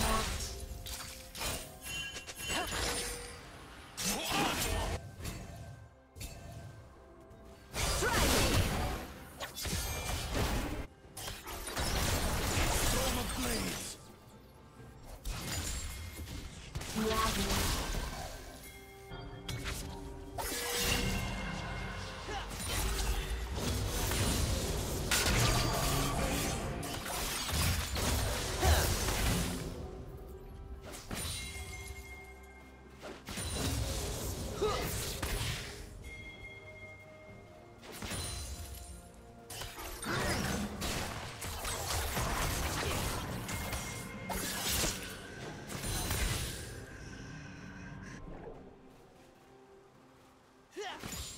more Yeah.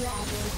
Rabbit.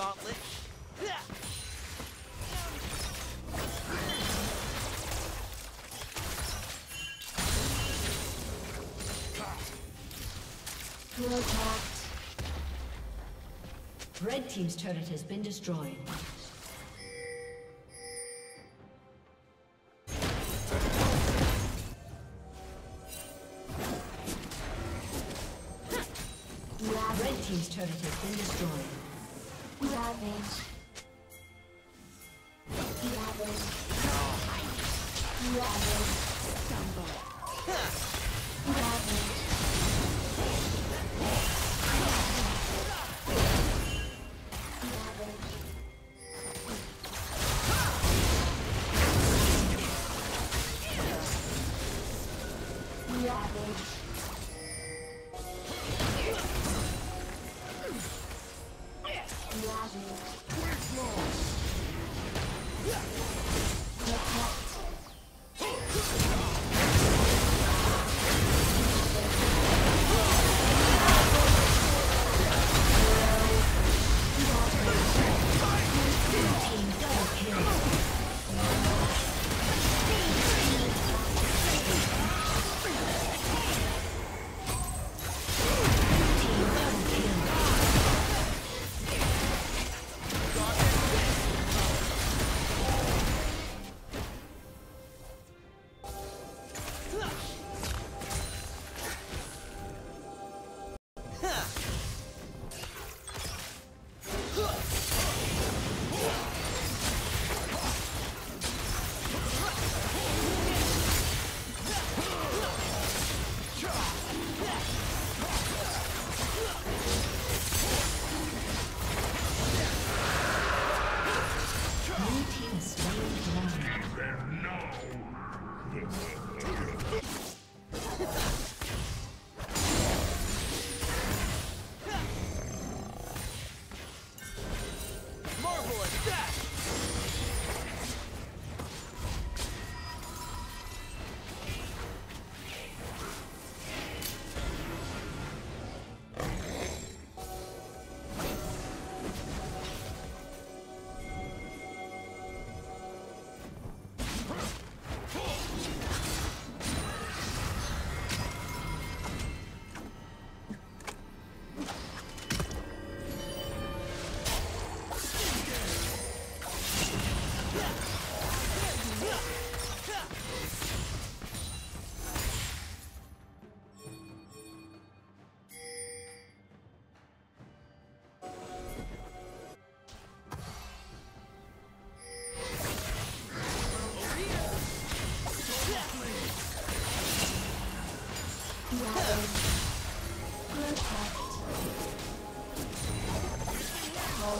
Gauntlet. Red Team's turret has been destroyed.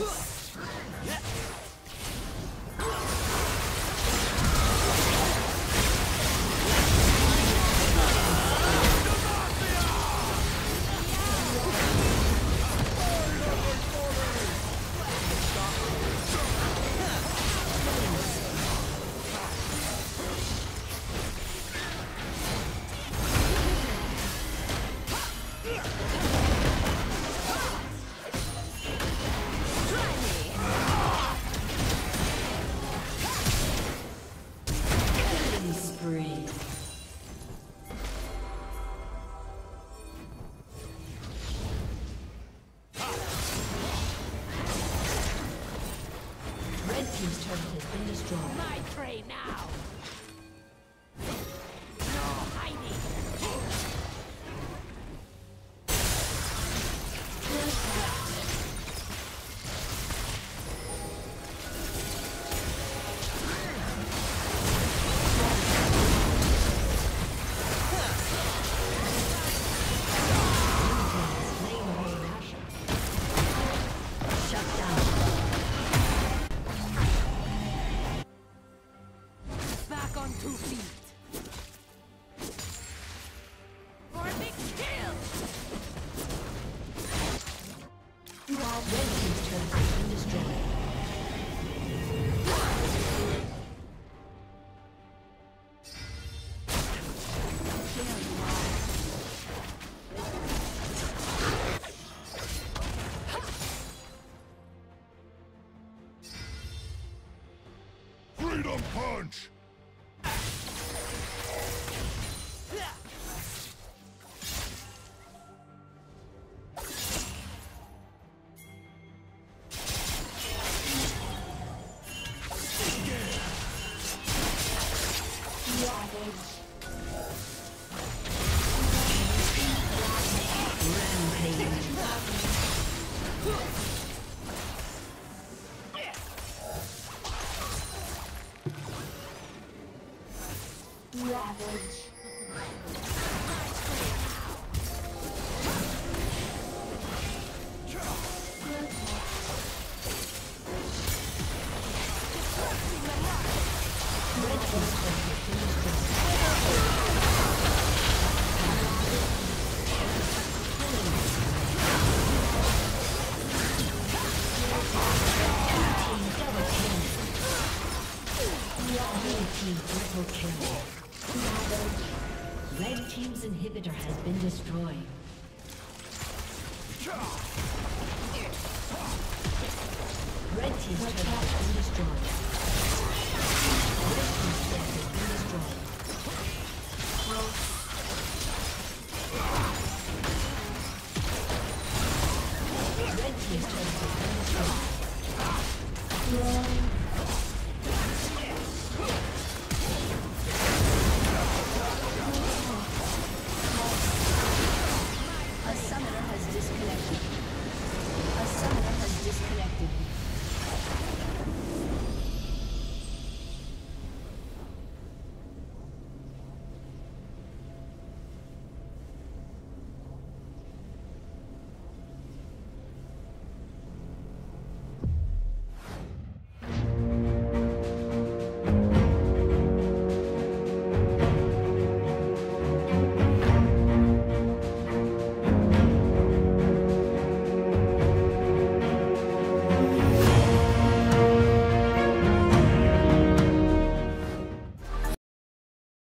close. Punch!